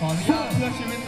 好的นนี้ก็เพื่อชีวิต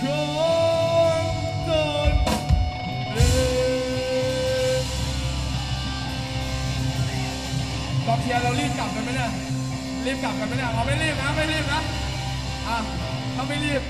กองเชียเรารีบกลับกันไหมเนี่ย รีบกลับกันไหมเนี่ยเราไม่รีบนะ ไม่รีบนะ อะ ถ้าไม่รีบ